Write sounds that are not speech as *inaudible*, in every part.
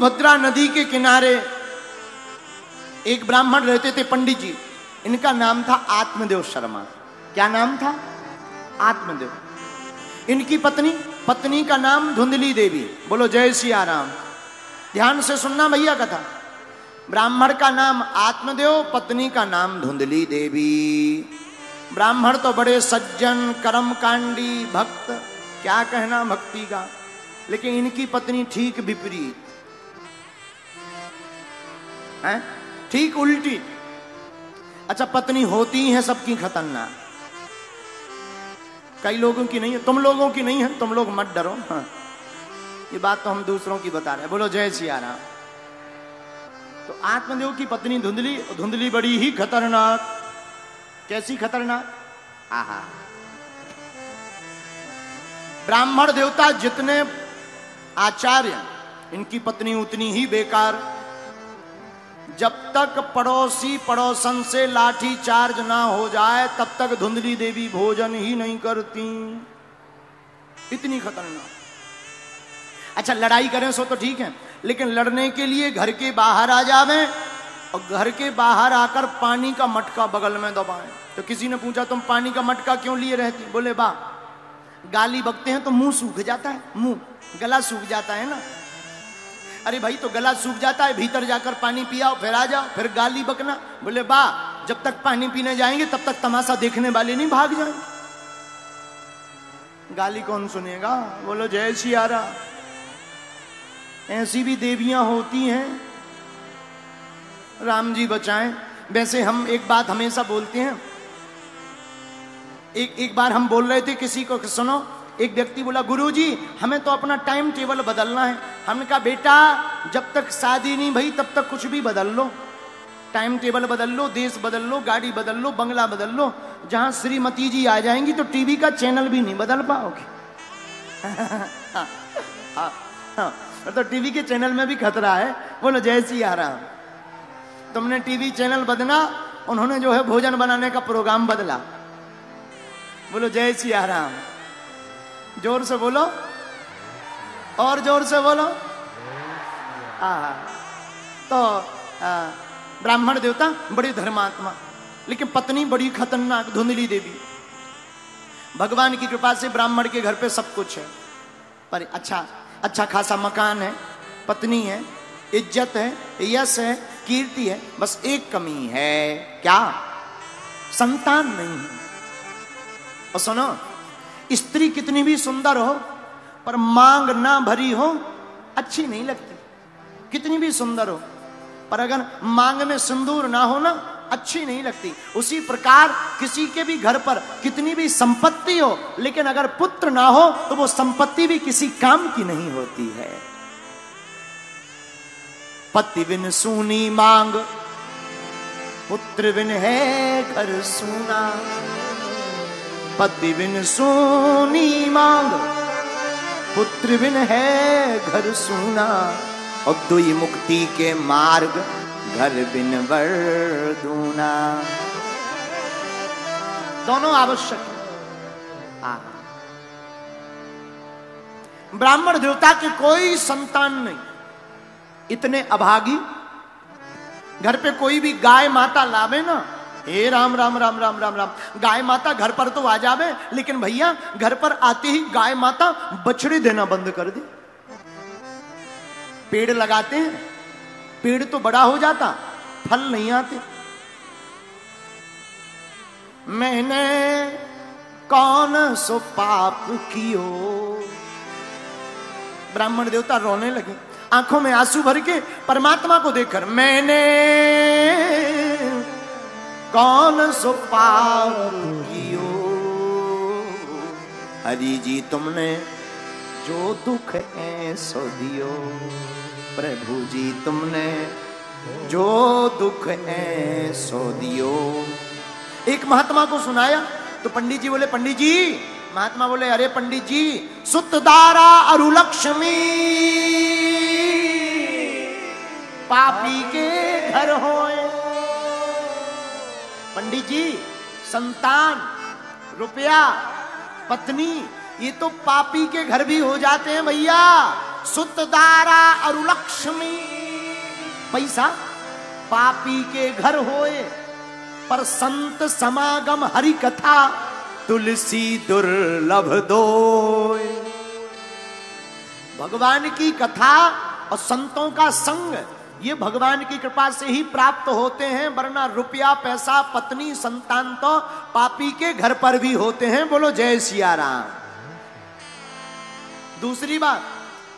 तुंगभद्रा नदी के किनारे एक ब्राह्मण रहते थे पंडित जी। इनका नाम था आत्मदेव शर्मा। क्या नाम था? आत्मदेव। इनकी पत्नी पत्नी का नाम धुंधली देवी। बोलो, जय सिया राम ध्यान से सुनना भैया कथा। ब्राह्मण का नाम आत्मदेव, पत्नी का नाम धुंधली देवी। ब्राह्मण तो बड़े सज्जन, कर्मकांडी, भक्त। क्या कहना भक्ति का? लेकिन इनकी पत्नी ठीक विपरीत। है? ठीक उल्टी। अच्छा पत्नी होती है सबकी खतरनाक। कई लोगों की नहीं है। तुम लोगों की नहीं है, तुम लोग मत डरो। हाँ। ये बात तो हम दूसरों की बता रहे हैं। बोलो, जय सिया राम तो आत्मदेव की पत्नी धुंधली धुंधली बड़ी ही खतरनाक। कैसी खतरनाक? आहा। ब्राह्मण देवता जितने आचार्य, इनकी पत्नी उतनी ही बेकार। जब तक पड़ोसी पड़ोसन से लाठी चार्ज ना हो जाए, तब तक धुंधली देवी भोजन ही नहीं करती। इतनी खतरनाक। अच्छा लड़ाई करें सो तो ठीक है, लेकिन लड़ने के लिए घर के बाहर आ जावे और घर के बाहर आकर पानी का मटका बगल में दबाएँ। तो किसी ने पूछा, तुम पानी का मटका क्यों लिए रहती? बोले बा गाली बकते हैं तो मुँह सूख जाता है, मुँह, गला सूख जाता है ना? अरे भाई तो गला सूख जाता है, भीतर जाकर पानी पियाओ, फिर आ जाओ, फिर गाली बकना। बोले, बा, जब तक पानी पीने जाएँगे, तब तक तमाशा देखने वाले नहीं भाग जाएँगे। गाली कौन सुनेगा? बोलो, जय सियारा। ऐसी भी देवियाँ होती हैं। राम जी बचाएँ। वैसे हम एक बात हमेशा बोलते हैं। एक एक बार हम बोल रहे थे, किसी को कि सुनो एक व्यक्ति बोला गुरुजी हमें तो अपना टाइम टेबल बदलना है। हमने कहा बेटा जब तक शादी नहीं भई तब तक कुछ भी बदल लो। टाइम टेबल बदल लो देश बदल लो गाड़ी बदल लो बंगला बदल लो। जहाँ श्रीमती जी आ जाएँगी तो टीवी का चैनल भी नहीं बदल पाओगे। *laughs* हाँ, हाँ, हाँ, तो टीवी के चैनल में भी खतरा है। बोलो जय सिया राम तुमने टीवी चैनल बदला उन्होंने जो है भोजन बनाने का प्रोग्राम बदला। बोलो जय सिया राम ज़ोर से बोलो। और ज़ोर से बोलो। आ, तो ब्राह्मण देवता बड़ी धर्मात्मा लेकिन पत्नी बड़ी खतरनाक धुंधली देवी। भगवान की कृपा से ब्राह्मण के घर पे सब कुछ है। पर अच्छा अच्छा खासा मकान है पत्नी है इज़्ज़त है यश है कीर्ति है बस एक कमी है। क्या? संतान नहीं है। और सुनो स्त्री कितनी भी सुंदर हो, पर मांग ना भरी हो, अच्छी नहीं लगती। कितनी भी सुंदर हो, पर अगर मांग में सिंदूर ना हो ना, अच्छी नहीं लगती। उसी प्रकार किसी के भी घर पर कितनी भी संपत्ति हो, लेकिन अगर पुत्र ना हो तो वो संपत्ति भी किसी काम की नहीं होती है। पति बिन सुनी मांग, पुत्र बिन है घर सुना। पति बिन सोनी मांग, पुत्र बिन है घर सुना और दुई मुक्ति के मार्ग घर बिन दूना। दोनों आवश्यक ब्राह्मण देवता के कोई संतान नहीं। इतने अभागी, घर पे कोई भी गाय माता लावे ना हे राम राम राम राम राम राम। गाय माता घर पर तो आ जावे, लेकिन भैया, घर पर आते ही गाय माता बछड़े देना बंद कर दे। पेड़ लगाते हैं, पेड़ तो बड़ा हो जाता, फल नहीं आते। मैंने कौन सो पाप कियो? ब्राह्मण देवता रोने लगे, आँखों में आँसू भर के परमात्मा को देखकर, मैंने कौन सो पाप हरि जी, तुमने जो दुख है सो दियो, प्रभु जी, तुमने जो दुख है सो दियो। एक महात्मा को सुनाया तो पंडित जी बोले, पंडित जी, महात्मा बोले, अरे पंडित जी सुतदारा अरुलक्ष्मी। पापी के घर होए पंडित जी, संतान, रुपया, पत्नी, ये तो पापी के घर भी हो जाते हैं भैया। सुतदारा और लक्ष्मी पैसा? पापी के घर होए, पर संत समागम हरि कथा तुलसी दुर्लभ दो भगवान की कथा और संतों का संग ये भगवान की कृपा से ही प्राप्त होते हैं, वरना रुपया, पैसा, पत्नी, संतान तो पापी के घर पर भी होते हैं। बोलो, जय सिया राम दूसरी बात,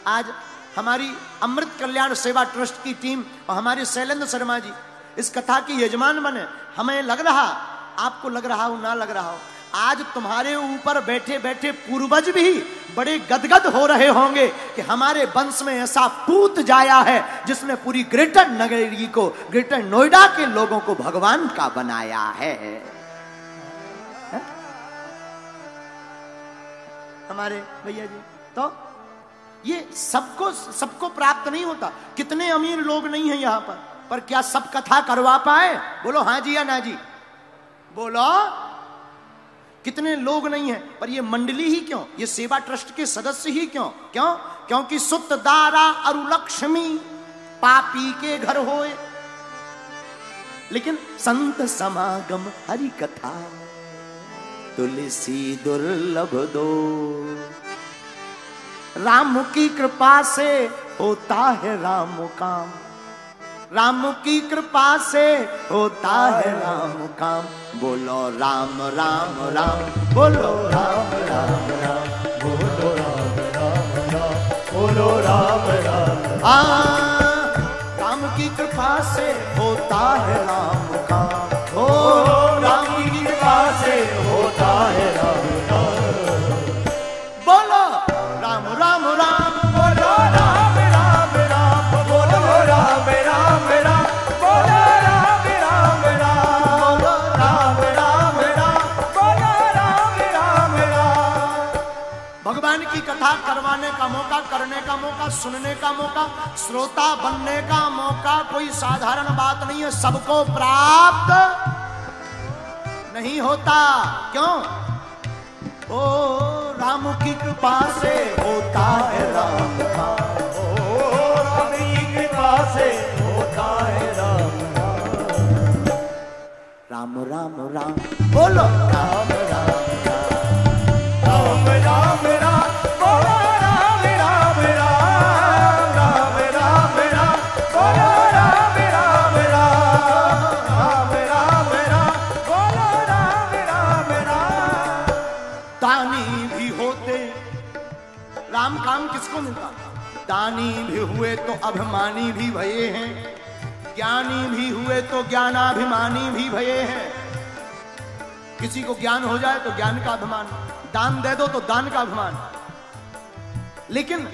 आज हमारी अमृत कल्याण सेवा ट्रस्ट की टीम और हमारे शैलेंद्र शर्मा जी, इस कथा के यजमान बने। हमें लग रहा, आपको लग रहा हो, ना लग रहा हो आज तुम्हारे ऊपर बैठे बैठे पूर्वज भी बड़े गदगद हो रहे होंगे कि हमारे वंश में ऐसा पूत जाया है जिसने पूरी ग्रेटर नगरी को ग्रेटर नोएडा के लोगों को भगवान का बनाया है, है? हमारे भैया जी तो ये सबको सबको प्राप्त नहीं होता। कितने अमीर लोग नहीं है यहाँ पर पर क्या सब कथा करवा पाए? बोलो हाँ जी या ना जी? बोलो कितने लोग नहीं है, पर ये मंडली ही क्यों? ये सेवा ट्रस्ट के सदस्य ही क्यों? क्यों? क्योंकि सुत दारा अरु लक्ष्मी पापी के घर होए। लेकिन संत समागम हरि कथा तुलसी दुर्लभ दो। राम की कृपा से होता है राम काम। राम की कृपा से होता है राम काम। बोलो राम राम राम, बोलो राम राम राम, बोलो राम राम राम, बोलो राम राम राम। की कृपा से होता है राम काम। ओ का मौका करने का मौका सुनने का मौका श्रोता बनने का मौका कोई साधारण बात नहीं है सबको प्राप्त नहीं होता क्यों ओ राम की कृपा से होता है राम का से होता है राम राम राम राम बोलो राम राम राम राम राम दानी भी हुए तो अभिमानी भी भये हैं। ज्ञानी भी हुए तो ज्ञानाभिमानी भी भये हैं। किसी को ज्ञान हो जाए तो ज्ञान का अभिमान, दान दे दो तो दान का अभिमान। लेकिन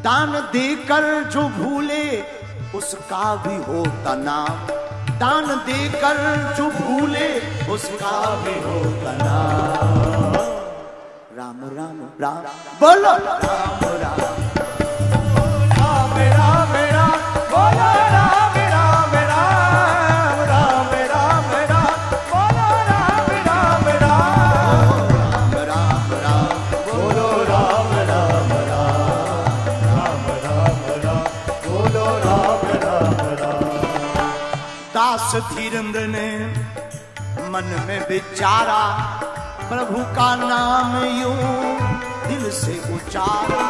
दान देकर जो भूले, उसका भी होता नाम। दान देकर जो भूले, उसका भी होता नाम। राम राम राम। बोलो। राम राम। विचारा प्रभु का नाम यूँ दिल से उचारा।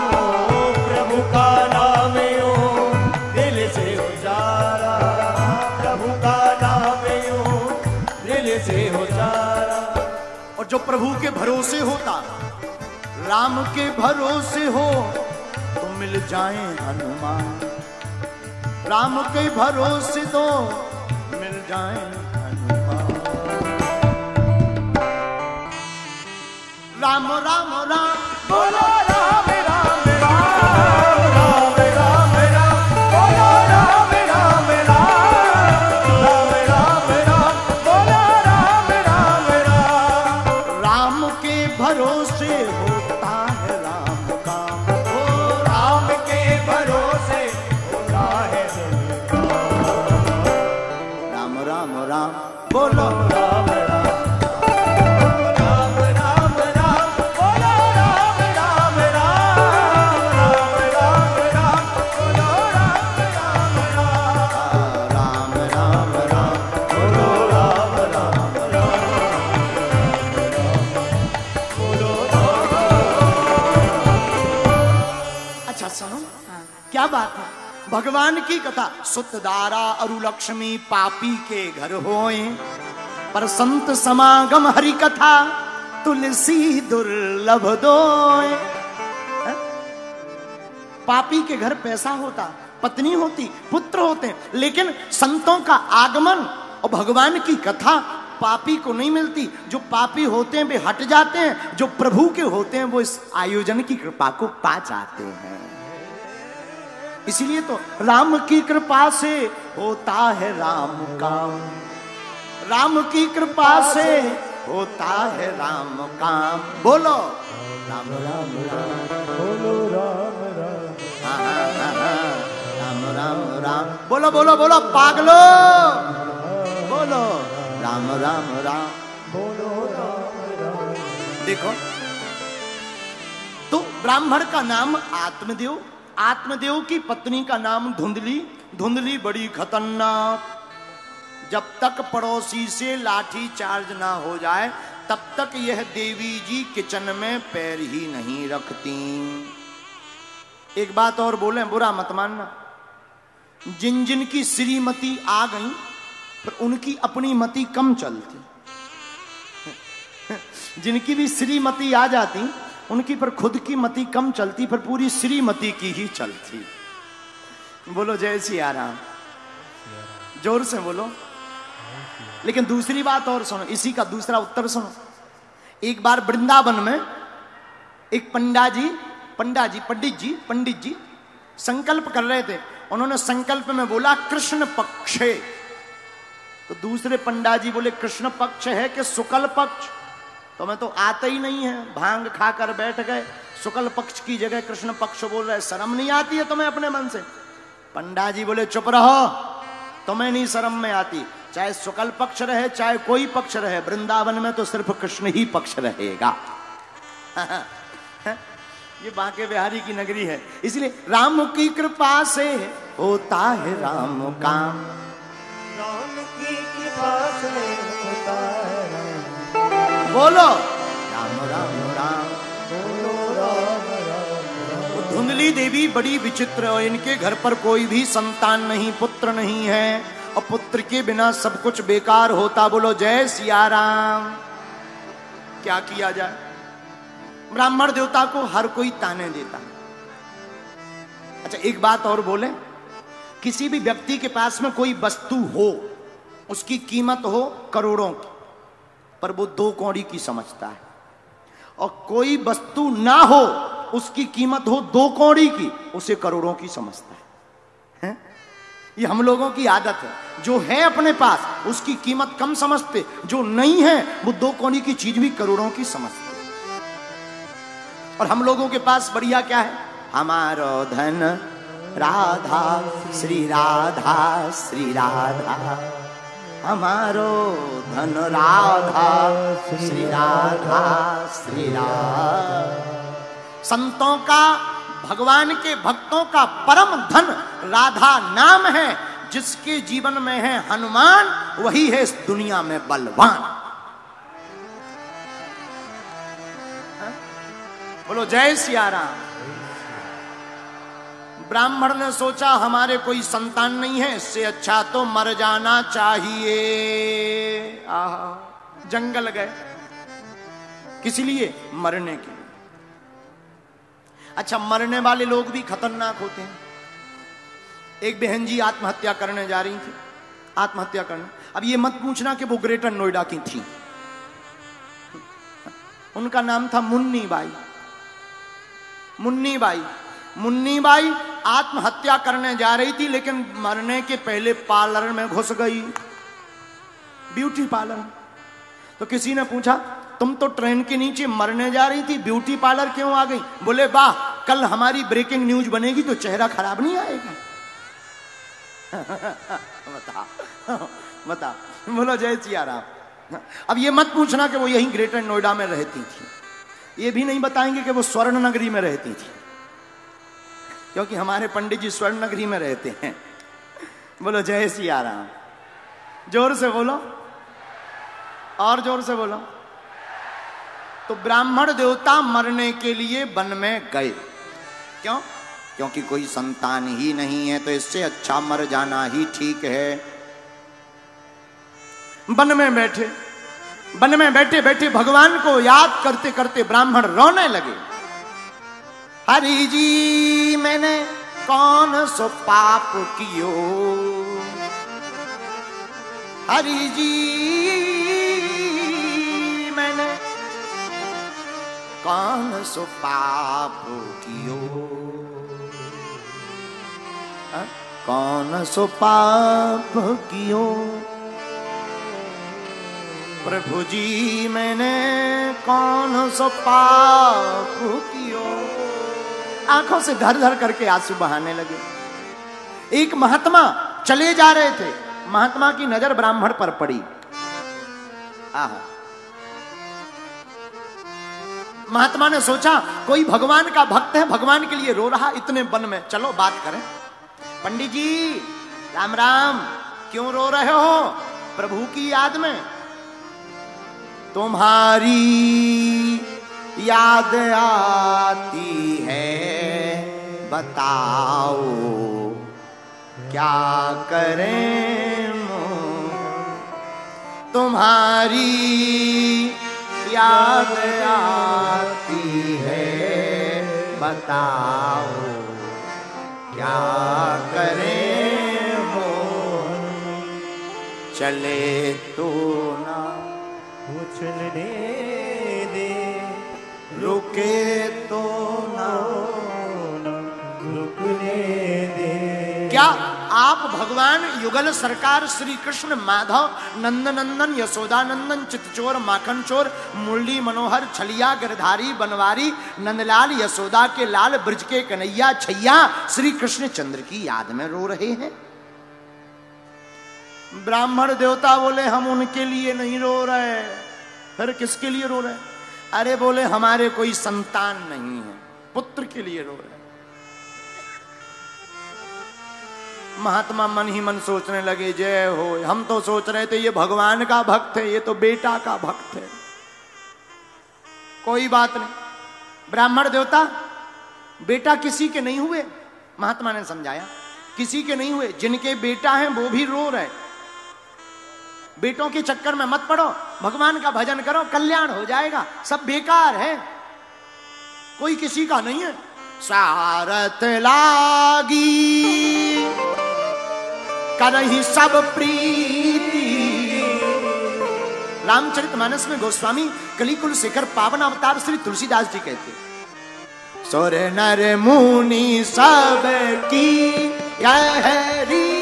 प्रभु का नाम यूँ दिल से उजारा प्रभु का नाम यूँ दिल से उजारा और जो प्रभु के भरोसे होता, राम के भरोसे हो तो मिल जाए हनुमान। राम के भरोसे तो मिल जाए राम राम राम बोलो भगवान की कथा। सुतदारा अरु लक्ष्मी पापी के घर होए। पर संत समागम हरि कथा तुलसी दुर्लभ दोए। पापी के घर पैसा होता, पत्नी होती, पुत्र होते, लेकिन संतों का आगमन और भगवान की कथा पापी को नहीं मिलती। जो पापी होते हैं, वे हट जाते हैं। जो प्रभु के होते हैं, वो इस आयोजन की कृपा को पा जाते हैं। इसीलिए तो राम की कृपा से होता है राम काम। राम की कृपा से होता है राम काम। बोलो। राम राम राम। बोलो राम राम। हाँ, हाँ, हाँ। राम राम राम। बोलो बोलो बोलो पागलो। बोलो। राम राम राम। बोलो राम। देखो। तो ब्राह्मण का नाम आत्मदेव आत्मदेव की पत्नी का नाम धुंधली। धुंधली बड़ी खतरनाक। जब तक पड़ोसी से लाठी चार्ज ना हो जाए, तब तक यह देवी जी किचन में पैर ही नहीं रखती। एक बात और बोले, बुरा मत मानना। जिन जिन की श्रीमती आ गई पर उनकी अपनी मति कम चलती। जिनकी भी श्रीमती आ जाती उनकी पर खुद की मति कम चलती, पर पूरी श्रीमती की ही चलती। बोलो, जय सिया राम ज़ोर से बोलो। लेकिन दूसरी बात और सुनो, इसी का दूसरा उत्तर सुनो। एक बार वृंदावन में एक पंडा जी पंडा जी पंडित जी पंडित जी संकल्प कर रहे थे। उन्होंने संकल्प में बोला, कृष्ण पक्षे तो दूसरे पंडा जी बोले, कृष्ण पक्ष है कि शुक्ल पक्ष? तो मैं तो आते ही नहीं है। भाँग खाकर बैठ गए। शुक्ल पक्ष की जगह कृष्ण पक्ष बोल रहे, शर्म नहीं आती है तुम्हें अपने मन से? पंडा जी बोले, चुप रहो। तुम्हें नहीं शर्म में आती। चाहे शुक्ल पक्ष रहे, चाहे कोई पक्ष रहे, वृंदावन में तो सिर्फ़ कृष्ण ही पक्ष रहेगा। *laughs* ये बांके बिहारी की नगरी है। इसलिए राम की कृपा से होता है राम काम। राम की कृपा से बोलो। राम राम राम। बोलो राम राम धुंधली देवी बड़ी विचित्र, और इनके घर पर कोई भी संतान नहीं, पुत्र नहीं है। और पुत्र के बिना सब कुछ बेकार होता। बोलो, जय सिया राम। क्या किया जाए? ब्राह्मण देवता को हर कोई ताने देता। है अच्छा एक बात और बोले। किसी भी व्यक्ति के पास में कोई वस्तु हो, उसकी कीमत हो करोड़ों की पर वो दो कौड़ी की समझता है। और कोई वस्तु ना हो, उसकी कीमत हो दो कौड़ी की, उसे करोड़ों की समझता है। हैं? ये हम लोगों की आदत है। जो है अपने पास, उसकी कीमत कम समझते। जो नहीं है, वो दो कौड़ी की चीज़ भी करोड़ों की समझते। और हम लोगों के पास बढ़िया क्या है? हमारो धन। राधा, श्री राधा श्री राधा। हमारो धन राधा, श्री राधा श्री राधा। संतों का, भगवान के भक्तों का परम धन राधा नाम है, जिसके जीवन में है हनुमान, वही है इस दुनिया में बलवान। बोलो, जय सिया राम ब्राह्मण ने सोचा, हमारे कोई संतान नहीं है, इससे अच्छा तो मर जाना चाहिए। आहा, जंगल गए। किस लिए? मरने के लिए। अच्छा मरने वाले लोग भी खतरनाक होते हैं। एक बहन जी आत्महत्या करने जा रही थी। आत्महत्या करने। अब ये मत पूछना कि वो ग्रेटर नोएडा की थी। उनका नाम था मुन्नी बाई मुन्नी बाई मुन्नी बाई आत्महत्या करने जा रही थी, लेकिन मरने के पहले पार्लर में घुस गई। Beauty parlour. तो किसी ने पूछा, तुम तो ट्रेन के नीचे मरने जा रही थी, ब्यूटी पार्लर क्यों आ गई? बोले, वाह, कल हमारी ब्रेकिंग न्यूज़ बनेगी तो चेहरा खराब नहीं आएगा। *laughs* बता *laughs* बता। बोलो, जय सिया राम अब ये मत पूछना कि वो यहीं ग्रेटर नोएडा में रहती थी। ये भी नहीं बताएँगे कि वो स्वर्ण नगरी में रहती थी। क्योंकि हमारे पंडित जी स्वर्ण नगरी में रहते हैं। बोलो, जय सिया राम ज़ोर से बोलो। और ज़ोर से बोलो। तो ब्राह्मण देवता मरने के लिए वन में गए। क्यों? क्योंकि कोई संतान ही नहीं है तो इससे अच्छा मर जाना ही ठीक है। वन में बैठे, वन में बैठे बैठे भगवान को याद करते करते ब्राह्मण रोने लगे। हरि जी, मैंने कौन सो पाप कियो? हरि जी, मैंने कौन सो पाप कियो? कौन सो पाप कियो? प्रभु जी, मैंने कौन सो पाप कियो? आँखों से धर धर करके आँसू बहाने लगे। एक महात्मा चले जा रहे थे। महात्मा की नज़र ब्राह्मण पर पड़ी। आहा। महात्मा ने सोचा, कोई भगवान का भक्त है, भगवान के लिए रो रहा, इतने वन में। चलो बात करें। पंडित जी, राम राम, क्यों रो रहे हो? प्रभु की याद में। तुम्हारी याद आती है। बताओ, क्या करें? तुम्हारी याद आती है, बताओ, क्या करें? हो चले तो ना उछलने दे आप भगवान युगल सरकार श्री कृष्ण माधव नंद नंदन यशोदा नंदन चितचोर माखन चोर मुरली मनोहर, छलिया, गिरधारी, बनवारी, नंदलाल, यशोदा के लाल, ब्रज के कन्हैया, छैया श्री कृष्ण चंद्र की याद में रो रहे हैं। ब्राह्मण देवता बोले, हम उनके लिए नहीं रो रहे फिर किसके लिए रो रहे अरे बोले, हमारे कोई संतान नहीं है। पुत्र के लिए रो रहे महात्मा मन ही मन सोचने लगे, जय हो। हम तो सोच रहे थे ये भगवान का भक्त है, ये तो बेटा का भक्त है। कोई बात नहीं। ब्राह्मण देवता, बेटा किसी के नहीं हुए। महात्मा ने समझाया, किसी के नहीं हुए। जिनके बेटा हैं, वो भी रो रहे। बेटों के चक्कर में मत पड़ो। भगवान का भजन करो, कल्याण हो जाएगा। सब बेकार है। कोई किसी का नहीं है। सारत लागी। करही सब प्रीति। रामचरित मानस में गोस्वामी कलिकुल शेखर पावन अवतार श्री तुलसीदास जी कहते सोरे नर मुनि सब की यह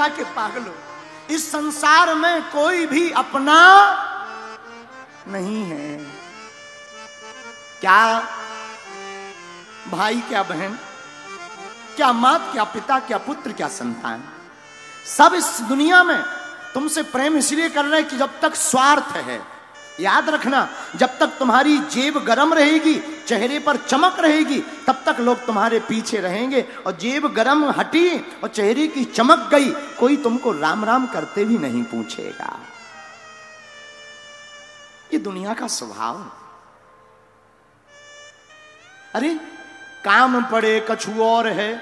खुदा के पागलो इस संसार में कोई भी अपना नहीं है। क्या भाई, क्या बहन, क्या मात, क्या पिता, क्या पुत्र, क्या संतान? सब इस दुनिया में तुमसे प्रेम इसलिए कर रहे हैं कि जब तक स्वार्थ है। याद रखना, जब तक तुम्हारी जेब गर्म रहेगी चेहरे पर चमक रहेगी, तब तक लोग तुम्हारे पीछे रहेंगे। और जेब गरम हटी और चेहरे की चमक गई, कोई तुमको राम राम करते भी नहीं पूछेगा। ये दुनिया का स्वभाव अरे, काम पड़े कछु और है,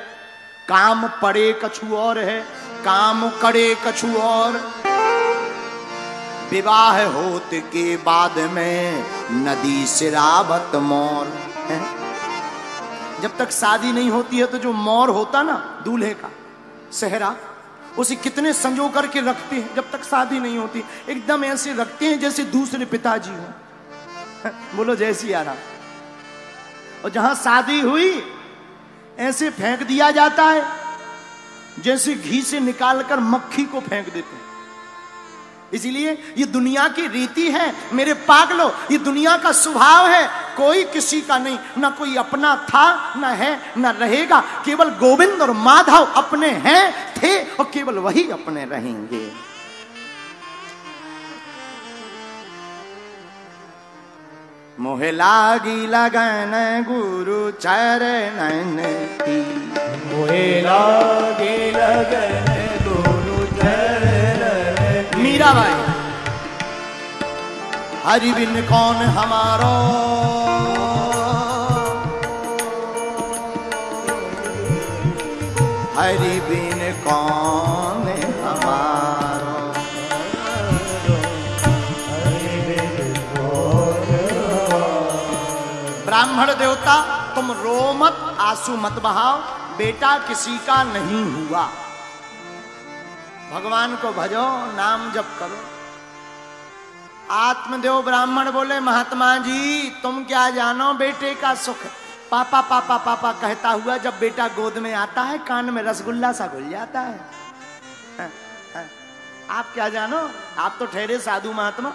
काम पड़े कछु और है, काम करे कछु और। विवाह होत के बाद में नदी सिरावत मोर, है? जब तक शादी नहीं होती है तो जो मोर होता ना, दूल्हे का, सेहरा, उसे कितने संजो करके रखते हैं जब तक शादी नहीं होती। एकदम ऐसे रखते हैं जैसे दूसरे पिताजी हो। बोलो जैसी आ रहा और जहाँ शादी हुई, ऐसे फेंक दिया जाता है, जैसे घी से निकालकर मक्खी को फेंक देते हैं। इसीलिए ये दुनिया की रीति है। मेरे पागलो, ये दुनिया का स्वभाव है। कोई किसी का नहीं, ना कोई अपना था, ना है, ना रहेगा। केवल गोविंद और माधव अपने हैं, थे और केवल वही अपने रहेंगे। मोहे लागी लगन गुरु चरण की। मोहे लागे लगन मीरा भाई हरि बिन कौन हमारो? हरि बिन कौन हमारो? ब्राह्मण देवता, तुम रो मत, आँसू मत बहाओ, बेटा किसी का नहीं हुआ। भगवान को भजो नाम जप करो। आत्मदेव ब्राह्मण बोले महात्मा जी तुम क्या जानो बेटे का सुख। पापा पापा पापा कहता हुआ जब बेटा गोद में आता है कान में रसगुल्ला सा घुल जाता है। हाँ, हाँ। आप क्या जानो? आप तो ठहरे साधु महात्मा।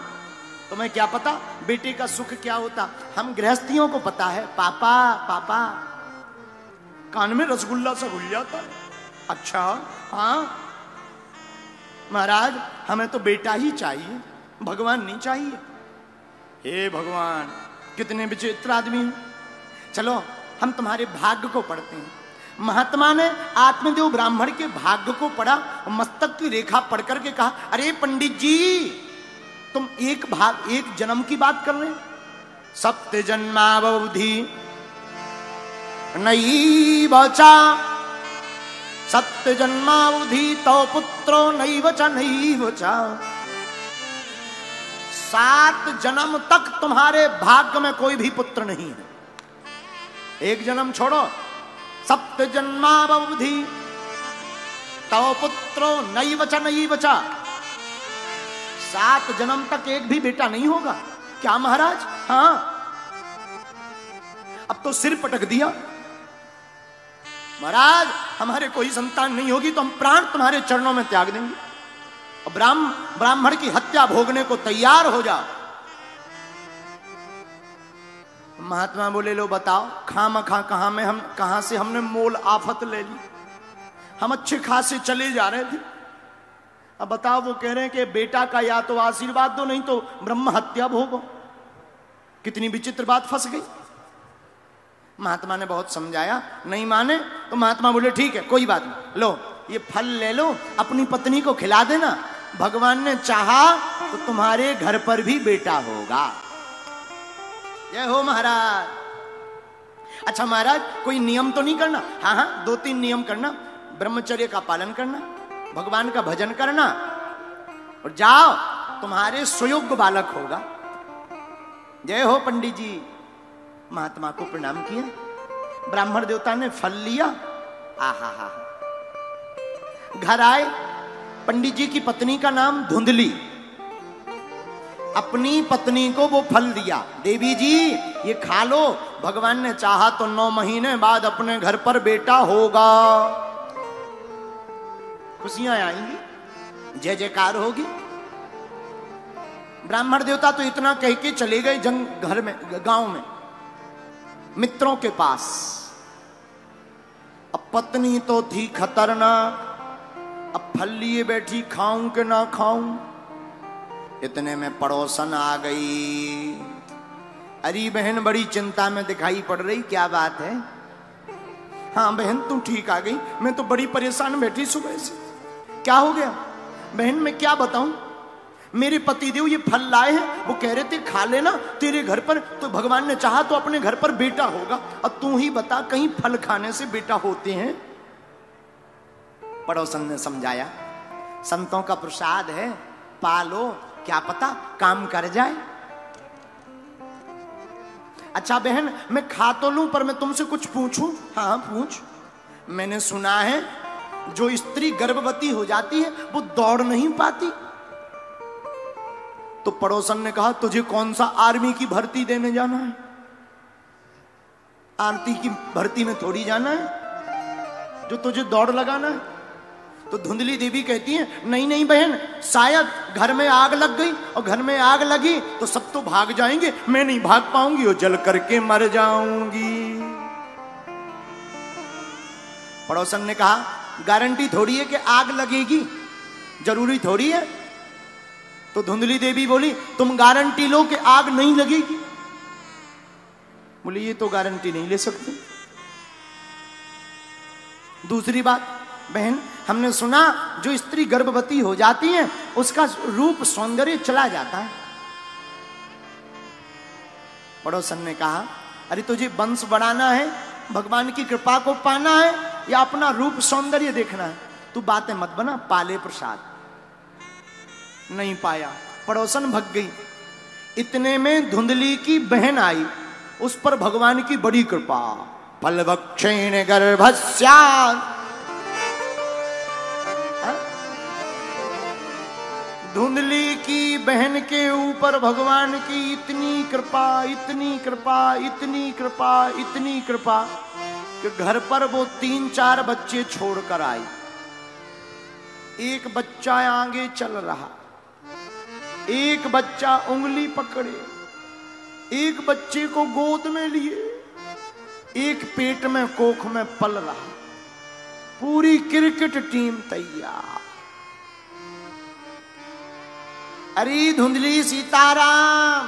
तुम्हें क्या पता बेटे का सुख क्या होता? हम गृहस्थियों को पता है पापा पापा। कान में रसगुल्ला सा घुल जाता अच्छा हाँ। महाराज, हमें तो बेटा ही चाहिए, भगवान नहीं चाहिए। हे भगवान, कितने विचित्र आदमी चलो, हम तुम्हारे भाग्य को पढ़ते हैं। महात्मा ने आत्मदेव ब्राह्मण के भाग्य को पढ़ा मस्तक की रेखा पढ़ करके कहा, अरे पंडित जी, तुम एक भाग, एक जन्म की बात कर रहे सप्त जन्मावधि, नई बचा सत्य जन्मावधि तो पुत्रो नई बचा नई बचा सात जन्म तक तुम्हारे भाग्य में कोई भी पुत्र नहीं है। एक जन्म छोड़ो। सप्त जन्मावधि तव पुत्रो नई बचा नई बचा सात जन्म तक एक भी बेटा नहीं होगा। क्या महाराज? हाँ। अब तो सिर पटक दिया। महाराज, हमारे कोई संतान नहीं होगी तो हम प्राण तुम्हारे चरणों में त्याग देंगे। ब्राह्म, ब्राह्मण की हत्या भोगने को तैयार हो जाओ। महात्मा बोले, लो, बताओ, खाम खा कहा में हम, कहाँ से हमने मोल आफत ले ली? हम अच्छे खासे चले जा रहे थे। अब बताओ, वो कह रहे हैं कि बेटा का या तो आशीर्वाद दो, नहीं तो ब्रह्म हत्या भोगो। कितनी विचित्र बात फंस गई। महात्मा ने बहुत समझाया, नहीं माने तो महात्मा बोले, ठीक है, कोई बात नहीं। लो, ये फल ले लो, अपनी पत्नी को खिला देना। भगवान ने चाहा तो तुम्हारे घर पर भी बेटा होगा। जय हो महाराज। अच्छा महाराज, कोई नियम तो नहीं करना? हाँ हाँ दो तीन नियम करना। ब्रह्मचर्य का पालन करना, भगवान का भजन करना, और जाओ, तुम्हारे सुयोग्य बालक होगा। जय हो पंडित जी। महात्मा को प्रणाम किया। ब्राह्मण देवता ने फल लिया। आहा घर आए, पंडित जी की पत्नी का नाम धुंधली। अपनी पत्नी को वो फल दिया। देवी जी, ये खा लो। भगवान ने चाहा तो नौ महीने बाद अपने घर पर बेटा होगा। खुशियाँ आएँगी। जय जयकार होगी। ब्राह्मण देवता तो इतना कह के चले गए जंग, घर में, गाँव में। मित्रों के पास। अब पत्नी तो थी खतरनाक। अब फल लिए बैठी, खाऊं कि ना खाऊं? इतने में पड़ोसन आ गई। अरे बहन, बड़ी चिंता में दिखाई पड़ रही, क्या बात है? हाँ बहन, तू ठीक आ गई। मैं तो बड़ी परेशान बैठी सुबह से। क्या हो गया? बहन, मैं क्या बताऊँ? मेरे पति देव ये फल लाए हैं। वो कह रहे थे, खा लेना, तेरे घर पर तो भगवान ने चाहा तो अपने घर पर बेटा होगा। और तू ही बता, कहीं फल खाने से बेटा होते हैं? पड़ोसन ने समझाया, संतों का प्रसाद है, पालो, क्या पता काम कर जाए। अच्छा बहन, मैं खा तो लू, पर मैं तुमसे कुछ पूछूँ? हाँ पूछ। मैंने सुना है, जो स्त्री गर्भवती हो जाती है, वो दौड़ नहीं पाती। तो पड़ोसन ने कहा, तुझे कौन सा आर्मी की भर्ती देने जाना है? आरती की भर्ती में थोड़ी जाना है? जो तुझे दौड़ लगाना है? तो धुंधली देवी कहती है, नहीं नहीं बहन, शायद घर में आग लग गई और घर में आग लगी तो सब तो भाग जाएँगे। मैं नहीं भाग पाऊँगी और जल करके मर जाऊँगी। पड़ोसन ने कहा, गारंटी थोड़ी है कि आग लगेगी। ज़रूरी थोड़ी है तो धुंधली देवी बोली, तुम गारंटी लो कि आग नहीं लगेगी. बोले, ये तो गारंटी नहीं ले सकते. दूसरी बात, बहन, हमने सुना, जो स्त्री गर्भवती हो जाती है, उसका रूप सौंदर्य चला जाता है। पड़ोसन ने कहा, अरे तुझे वंश बढ़ाना है, भगवान की कृपा को पाना है, या अपना रूप सौंदर्य देखना है? तू बातें मत बना, पाले प्रसाद। नहीं पाया। पड़ोसन भग गई। इतने में धुंधली की बहन आई। उस पर भगवान की बड़ी कृपा। फलवक्षेण गर्भस्या। धुंधली की बहन के ऊपर भगवान की इतनी कृपा इतनी कृपा इतनी कृपा इतनी कृपा कि घर पर वो तीन चार बच्चे छोड़कर आई एक बच्चा आगे चल रहा। एक बच्चा उंगली पकड़े, एक बच्चे को गोद में लिए, एक पेट में कोख में पल रहा। पूरी क्रिकेट टीम तैयार। अरे धुंधली सीताराम।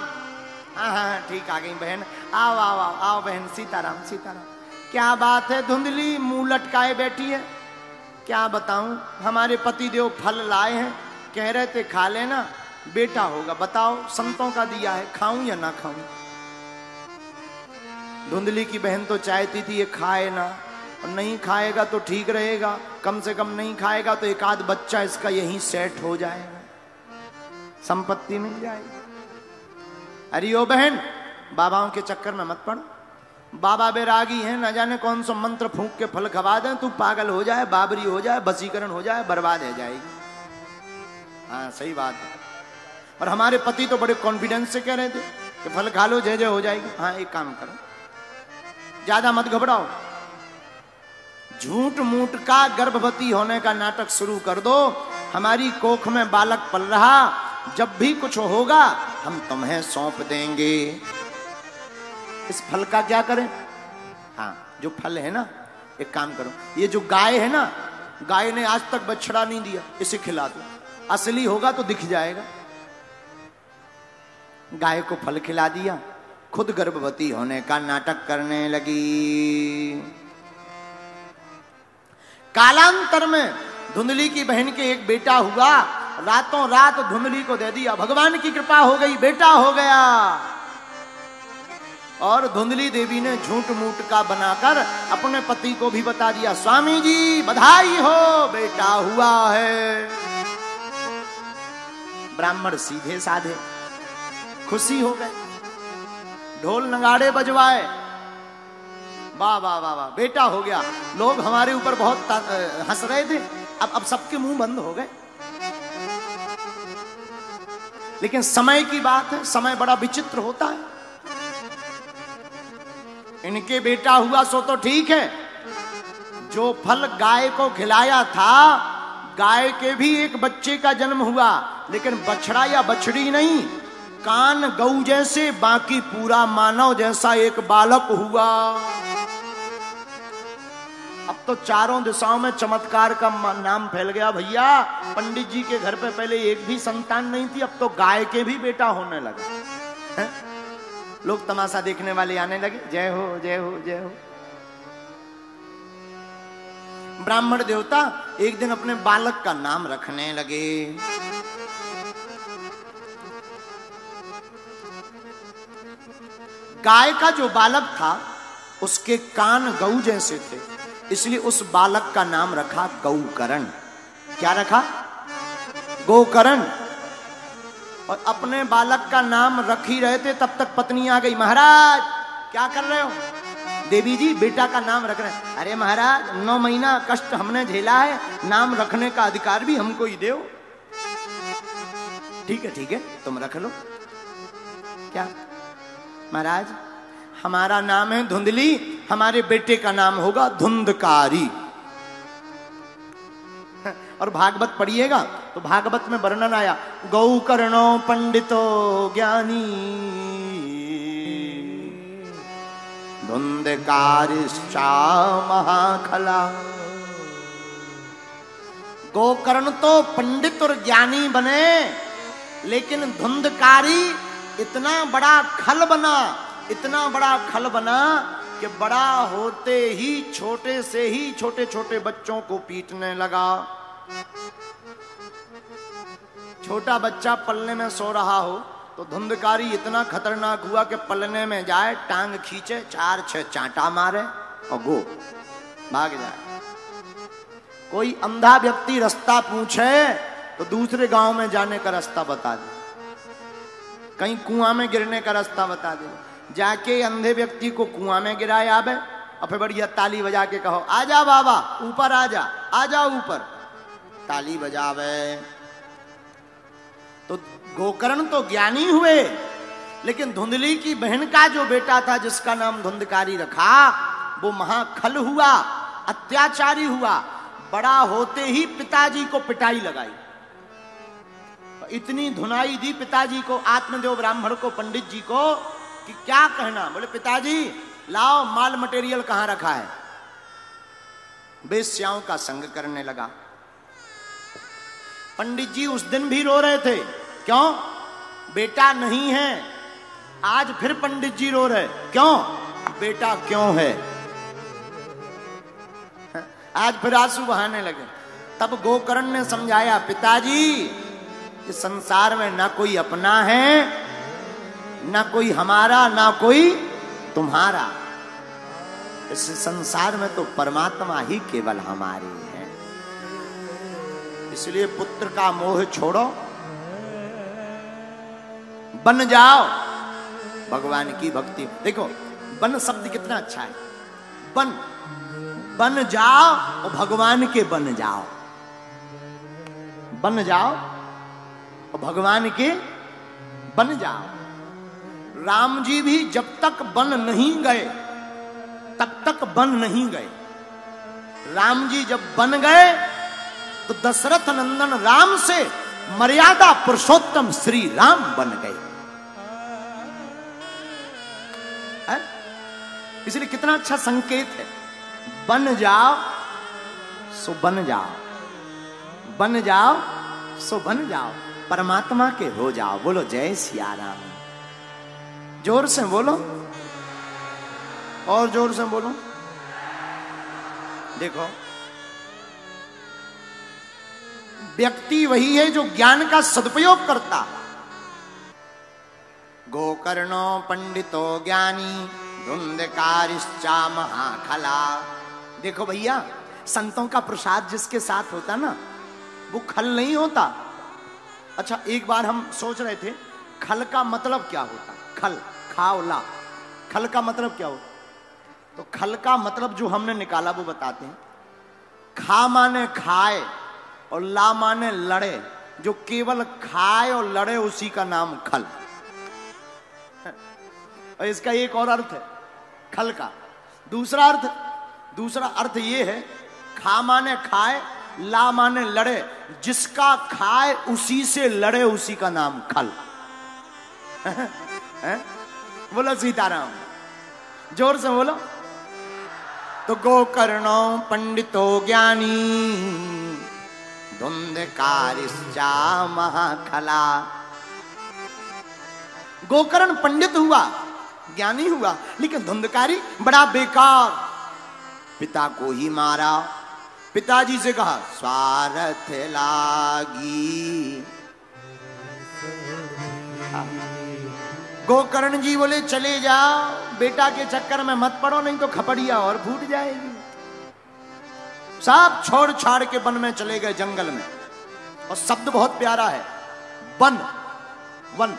हाँ हाँ ठीक आ गई बहन। आओ आओ आओ आओ बहन, सीताराम सीताराम। क्या बात है धुंधली? मुँह लटकाए बैठी है। क्या बताऊँ? हमारे पति देव फल लाए हैं। कह रहे थे, खा लेना। बेटा होगा। बताओ, संतों का दिया है, खाऊं या ना खाऊं? धुंधली की बहन तो चाहती थी ये खाए ना। और नहीं खाएगा तो ठीक रहेगा, कम से कम नहीं खाएगा तो एक आध बच्चा इसका यहीं सेट हो जाएगा। संपत्ति मिल जाएगी। अरे ओ बहन, बाबाओं के चक्कर में मत पड़। बाबा बेरागी है, ना जाने कौन सा मंत्र फूंक के फल खवा दें, तू पागल हो जाए, बाबरी हो जाए, बसीकरण हो जाए, बर्बाद हो जाएगी। हाँ सही बात है। और हमारे पति तो बड़े कॉन्फिडेंस से कह रहे थे कि फल खा लो, जय जय हो जाएगी। हाँ एक काम करो। ज़्यादा मत घबराओ। झूठ मूठ का गर्भवती होने का नाटक शुरू कर दो। हमारी कोख में बालक पल रहा। जब भी कुछ होगा, हम तुम्हें सौंप देंगे। इस फल का क्या करें? हाँ जो फल है ना, एक काम करो। ये जो गाय है ना, गाय ने आज तक बछड़ा नहीं दिया, इसे खिला दो। असली होगा तो दिख जाएगा। गाय को फल खिला दिया। खुद गर्भवती होने का नाटक करने लगी। कालांतर में धुंधली की बहन के एक बेटा हुआ। रातों रात धुंधली को दे दिया। भगवान की कृपा हो गई, बेटा हो गया। और धुंधली देवी ने झूठ मूठ का बनाकर अपने पति को भी बता दिया, स्वामी जी, बधाई हो, बेटा हुआ है। ब्राह्मण सीधे साधे खुशी हो गए ढोल नगाड़े बजवाए। वाह वाह वाह वाह, बेटा हो गया। लोग हमारे ऊपर बहुत हंस रहे थे। अब अब सबके मुँह बंद हो गए। लेकिन समय की बात है, समय बड़ा विचित्र होता है। इनके बेटा हुआ सो तो ठीक है। जो फल गाय को खिलाया था, गाय के भी एक बच्चे का जन्म हुआ, लेकिन बछड़ा या बछड़ी नहीं। कान गऊ जैसे, बाकी पूरा मानव जैसा एक बालक हुआ। अब तो चारों दिशाओं में चमत्कार का नाम फैल गया भैया। पंडित जी के घर पे पहले एक भी संतान नहीं थी, अब तो गाय के भी बेटा होने लगा। हैं? लोग तमाशा देखने वाले आने लगे। जय हो जय हो जय हो। ब्राह्मण देवता एक दिन अपने बालक का नाम रखने लगे। गाय का जो बालक था, उसके कान गऊ जैसे थे। इसलिए उस बालक का नाम रखा गौकरण क्या रखा? गोकरण और अपने बालक का नाम रख ही रहे थे, तब तक पत्नी आ गई। महाराज, क्या कर रहे हो? देवी जी, बेटा का नाम रख रहे हैं। अरे महाराज, नौ महीना कष्ट हमने झेला है, नाम रखने का अधिकार भी हमको ही दो। ठीक है ठीक है, तुम रख लो। क्या? महाराज, हमारा नाम है धुंधली, हमारे बेटे का नाम होगा धुंधकारी। *laughs* और भागवत पढ़िएगा तो भागवत में वर्णन आया, गौ कर्णो पंडितो ज्ञानी। धुंधकारिश्चा महाखला। गोकर्ण तो पंडित और ज्ञानी बने, लेकिन धुंधकारी इतना बड़ा खल बना, इतना बड़ा खल बना कि बड़ा होते ही छोटे से ही छोटे छोटे बच्चों को पीटने लगा। छोटा बच्चा पलने में सो रहा हो तो धुंधकारी इतना खतरनाक हुआ कि पलने में जाए, टांग खींचे, चार छह चांटा मारे और गो, भाग जाए। कोई अंधा व्यक्ति रास्ता पूछे तो दूसरे गाँव में जाने का रास्ता बता दे। कहीं कुआँ में गिरने का रास्ता बता दे। जाके अंधे व्यक्ति को कुआँ में गिराए आवे और फिर बढ़िया ताली बजा के कहो आजा बाबा, ऊपर आजा आजा ऊपर। ताली बजावे। तो गोकर्ण तो ज्ञानी हुए, लेकिन धुंधली की बहन का जो बेटा था, जिसका नाम धुंधकारी रखा, वो महाखल हुआ, अत्याचारी हुआ, बड़ा होते ही पिताजी को पिटाई लगाई। इतनी धुनाई दी पिताजी को, आत्मदेव ब्राह्मण को, पंडित जी को, कि क्या कहना? बोले, पिताजी, लाओ माल मटेरियल कहाँ रखा है? बेस्याओं का संग करने लगा। पंडित जी उस दिन भी रो रहे थे। क्यों? बेटा नहीं है। आज फिर पंडित जी रो रहे। क्यों? बेटा क्यों है? आज फिर आँसू बहाने लगे। तब गोकर्ण ने समझाया, पिताजी इस संसार में ना कोई अपना है, ना कोई हमारा, ना कोई तुम्हारा। इस संसार में तो परमात्मा ही केवल हमारे हैं। इसलिए पुत्र का मोह छोड़ो, बन जाओ। भगवान की भक्ति देखो, बन शब्द कितना अच्छा है। बन बन जाओ और भगवान के बन जाओ। बन जाओ। और भगवान के बन जाओ। राम जी भी जब तक बन नहीं गए, तब तक बन नहीं गए। राम जी जब बन गए तो दशरथ नंदन राम से मर्यादा पुरुषोत्तम श्री राम बन गए? इसलिए कितना अच्छा संकेत है। बन जाओ, सो बन जाओ। बन जाओ, सो बन जाओ। परमात्मा के हो जाओ बोलो जय सिया राम ज़ोर से बोलो। और ज़ोर से बोलो। देखो। व्यक्ति वही है जो ज्ञान का सदुपयोग करता गोकर्णो पंडितो ज्ञानी, धुंधकारिश्चा महाखला। देखो भैया, संतों का प्रसाद जिसके साथ होता ना, वो खल नहीं होता। अच्छा एक बार हम सोच रहे थे, खल का मतलब क्या होता? है खल, खावला। खल का मतलब क्या होता? तो खल का मतलब जो हमने निकाला, वो बताते हैं। खा माने खाए और ला माने लड़े, जो केवल खाए और लड़े, उसी का नाम खल। और इसका एक और अर्थ है, खल का। दूसरा अर्थ दूसरा अर्थ ये है, खा माने खाए ला माने लड़े, जिसका खाए उसी से लड़े, उसी का नाम खल। *laughs* बोलो सीताराम। ज़ोर से बोलो। तो गोकर्णो पंडितो ज्ञानी धुंधकारिश्चा महाखला। गोकर्ण पंडित हुआ, ज्ञानी हुआ, लेकिन धुंधकारी बड़ा बेकार। पिता को ही मारा। पिताजी से कहा, स्वार्थ लागी। गोकर्ण जी बोले, चले जाओ, बेटा के चक्कर में मत पड़ो, नहीं तो खपड़िया और फूट जाएगी। सब छोड़ छाड़ के वन में चले गए जंगल में। और शब्द बहुत प्यारा है। वन वन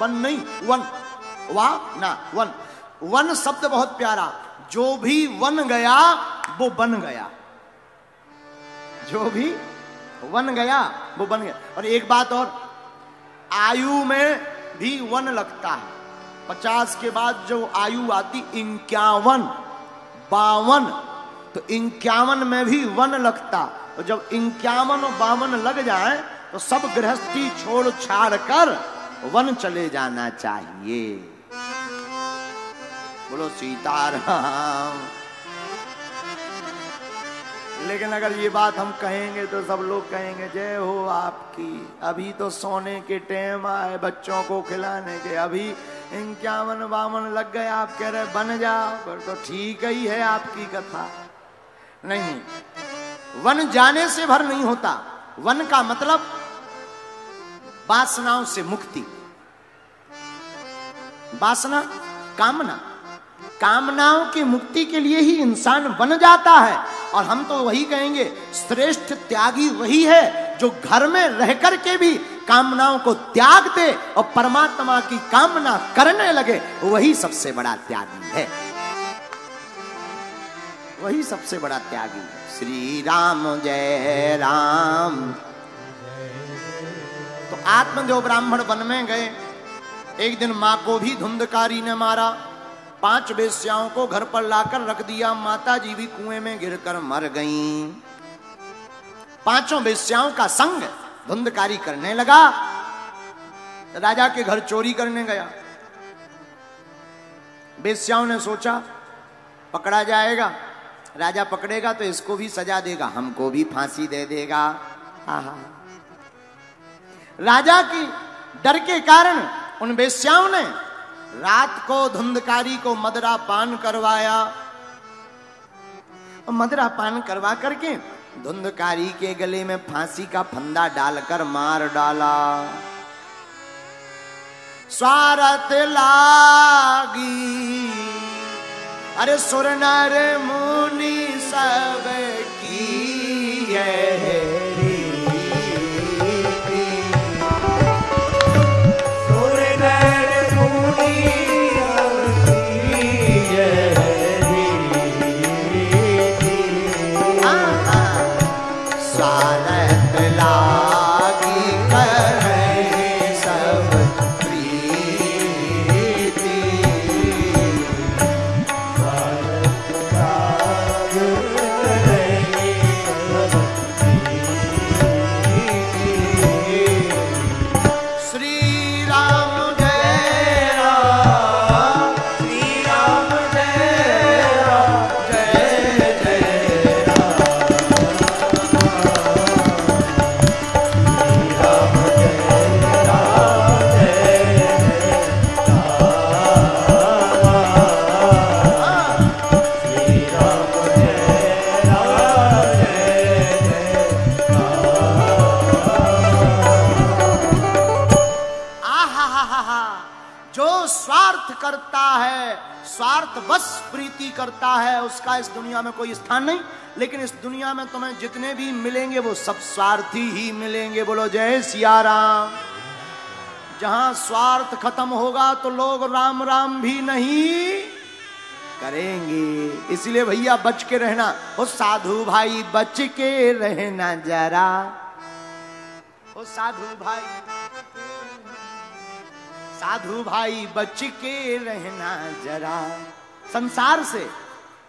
वन नहीं, वन वाह ना, वन। वन शब्द बहुत प्यारा। जो भी वन गया, वो बन गया। जो भी वन गया, वो बन गया। और एक बात और, आयु में भी वन लगता है। पचास के बाद जो आयु आती, इक्यावन, बावन तो इक्यावन में भी वन लगता। और जब इक्यावन और बावन लग जाए तो सब गृहस्थी छोड़ छाड़ कर वन चले जाना चाहिए। बोलो, सीताराम। लेकिन अगर ये बात हम कहेंगे तो सब लोग कहेंगे, जय हो आपकी। अभी तो सोने के टाइम आए बच्चों को खिलाने के। अभी इक्यावन बावन लग गए, आप कह रहे, बन जाओ पर तो ठीक ही है आपकी कथा। नहीं, वन जाने से भर नहीं होता। वन का मतलब वासनाओं से मुक्ति। वासना, कामना। कामनाओं की मुक्ति के लिए ही इंसान बन जाता है। और हम तो वही कहेंगे, श्रेष्ठ त्यागी वही है जो घर में रह कर के भी कामनाओं को त्याग दे और परमात्मा की कामना करने लगे। वही सबसे बड़ा त्यागी है। वही सबसे बड़ा त्यागी है। श्री राम, जय राम। तो आत्मदेव ब्राह्मण वन में गए। एक दिन माँ को भी धुंधकारी ने मारा। पाँच बेस्याओं को घर पर लाकर रख दिया माता जी भी कुएँ में गिरकर मर गईं। पाँचों बेस्याओं का संग धुंधकारी करने लगा राजा के घर चोरी करने गया। बेस्याओं ने सोचा, पकड़ा जाएगा, राजा पकड़ेगा तो इसको भी सजा देगा, हमको भी फांसी दे देगा। आहा। राजा की डर के कारण उन बेस्याओं ने रात को धुंधकारी को मदरा पान करवाया। मदरा पान करवा करके धुंधकारी के गले में फांसी का फंदा डालकर मार डाला। स्वारथ लागी। अरे सुर नर मुनि सब की है। में तुम्हें जितने भी मिलेंगे, वो सब स्वार्थी ही मिलेंगे। बोलो, जय सिया राम जहाँ स्वार्थ खत्म होगा तो लोग राम राम भी नहीं करेंगे। इसलिए भैया, बच के रहना। ओ साधु भाई, बच के रहना जरा। ओ साधु भाई साधु भाई, बच के रहना जरा। संसार से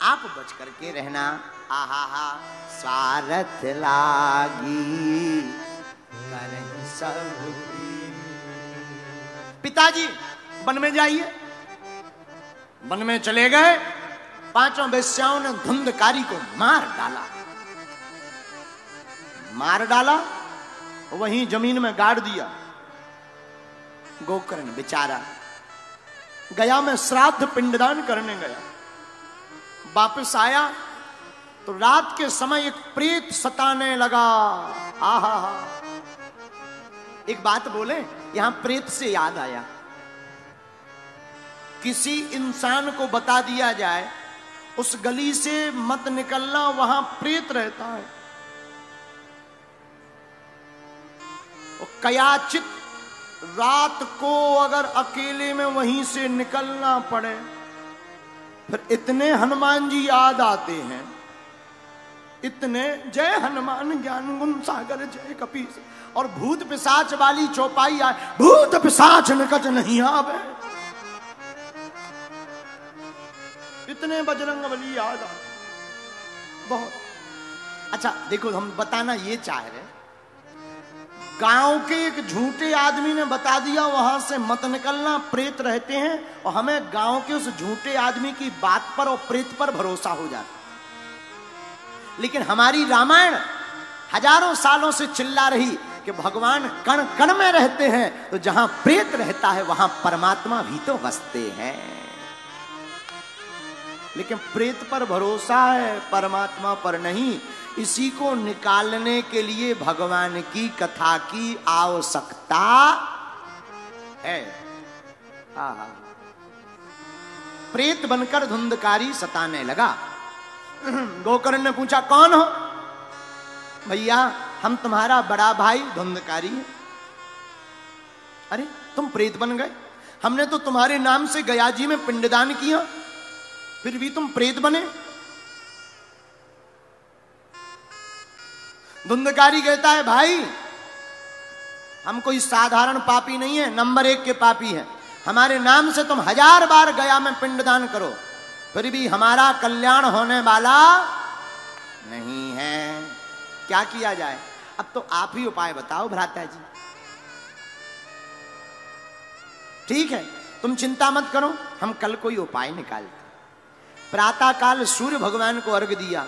आप बच करके रहना। हा स्वार्थ लागी पिताजी, वन में जाइए। वन में चले गए। पाँचों वेश्याओं ने धुंधकारी को मार डाला। मार डाला, वहीं ज़मीन में गाड़ दिया। गोकर्ण बेचारा गया में श्राद्ध पिंडदान करने गया। वापस आया तो रात के समय एक प्रेत सताने लगा। आहा। एक बात बोले, यहाँ प्रेत से याद आया। किसी इंसान को बता दिया जाए, उस गली से मत निकलना, वहाँ प्रेत रहता है। कयाचित रात को अगर अकेले में वहीं से निकलना पड़े, फिर इतने हनुमान जी याद आते हैं। इतने जय हनुमान ज्ञान गुण सागर जय कपीस। और भूत पिशाच वाली चौपाई आए। भूत पिशाच निकट नहीं आवे। इतने बजरंग बली याद आ बहुत। अच्छा देखो, हम बताना ये चाह रहे गाँव के एक झूठे आदमी ने बता दिया, वहाँ से मत निकलना, प्रेत रहते हैं, और हमें गाँव के उस झूठे आदमी की बात पर और प्रेत पर भरोसा हो जाता लेकिन हमारी रामायण हज़ारों सालों से चिल्ला रही कि भगवान कण कण में रहते हैं तो जहाँ प्रेत रहता है, वहाँ परमात्मा भी तो बसते हैं। लेकिन प्रेत पर भरोसा है, परमात्मा पर नहीं, इसी को निकालने के लिए भगवान की कथा की आवश्यकता है। आहा। प्रेत बनकर धुंधकारी सताने लगा। *clears throat* गोकर्ण ने पूछा, कौन हो? भैया, हम तुम्हारा बड़ा भाई धुंधकारी है। अरे, तुम प्रेत बन गए। हमने तो तुम्हारे नाम से गया जी में पिंडदान किया। फिर भी तुम प्रेत बने? धुंधकारी कहता है, भाई, हम कोई साधारण पापी नहीं है, नंबर एक के पापी है। हमारे नाम से तुम हज़ार बार गया में पिंडदान करो। फिर भी हमारा कल्याण होने वाला नहीं है। क्या किया जाए? अब तो आप ही उपाय बताओ भ्राता जी। ठीक है, तुम चिंता मत करो, हम कल कोई उपाय निकालते प्रातः काल सूर्य भगवान को अर्घ दिया।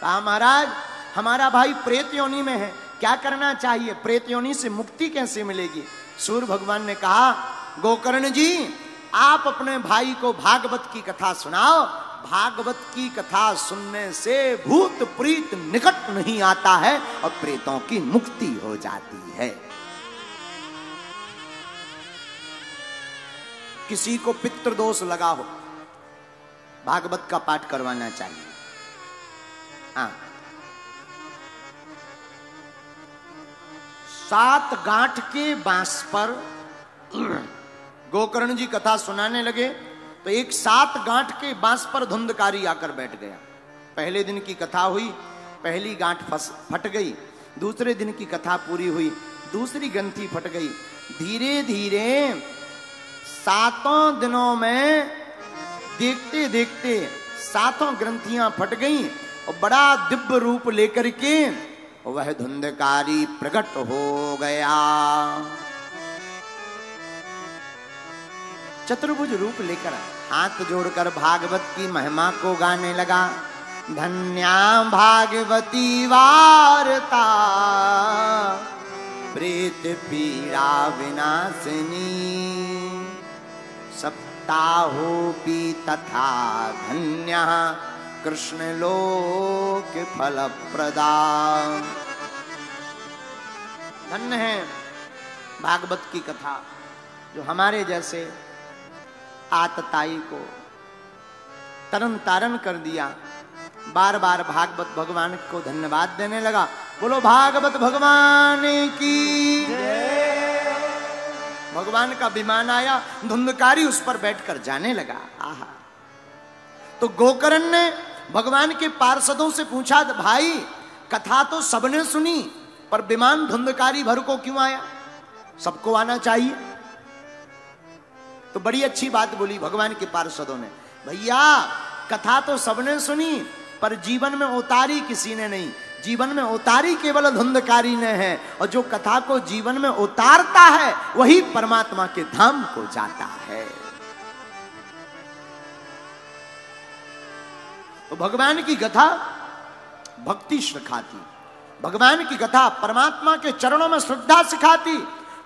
कहा, महाराज, हमारा भाई प्रेत योनि में है, क्या करना चाहिए? प्रेत योनि से मुक्ति कैसे मिलेगी? सूर्य भगवान ने कहा, गोकर्ण जी आप अपने भाई को भागवत की कथा सुनाओ। भागवत की कथा सुनने से भूत प्रीत निकट नहीं आता है और प्रेतों की मुक्ति हो जाती है। किसी को पितृदोष लगा हो, भागवत का पाठ करवाना चाहिए। हाँ। सात गांठ के बाँस पर गोकर्ण जी कथा सुनाने लगे तो एक सात गांठ के बाँस पर धुंधकारी आकर बैठ गया। पहले दिन की कथा हुई, पहली गांठ फट गई, दूसरे दिन की कथा पूरी हुई, दूसरी ग्रंथि फट गई। धीरे धीरे सातों दिनों में देखते देखते सातों ग्रंथियाँ फट गई और बड़ा दिव्य रूप लेकर के वह धुंधकारी प्रकट हो गया। चतुर्भुज रूप लेकर हाथ जोड़कर भागवत की महिमा को गाने लगा। धन्या भागवती वार्ता। प्रेत पीड़ा विनाशिनी। सप्ताहोपि तथा धन्य। कृष्ण लोक फल प्रदा धन्य है भागवत की कथा, जो हमारे जैसे आतताई को। तरन तारण कर दिया। बार बार भागवत भगवान को धन्यवाद देने लगा। बोलो, भागवत भगवान की भगवान का विमान आया। धुंधकारी उस पर बैठकर जाने लगा। आहा। तो गोकर्ण ने भगवान के पार्षदों से पूछा, भाई, कथा तो सबने सुनी, पर विमान धुंधकारी भर को क्यों आया? सबको आना चाहिए। तो बड़ी अच्छी बात बोली भगवान के पार्षदों ने। भैया, कथा तो सबने सुनी, पर जीवन में उतारी किसी ने नहीं। जीवन में उतारी केवल धुंधकारी ने है, और जो कथा को जीवन में उतारता है, वही परमात्मा के धाम को जाता है। तो भगवान की कथा भक्ति सिखाती, भगवान की कथा परमात्मा के चरणों में श्रद्धा सिखाती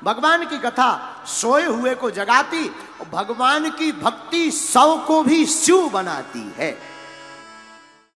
भगवान की कथा सोए हुए को जगाती और भगवान की भक्ति सौ को भी शिव बनाती है।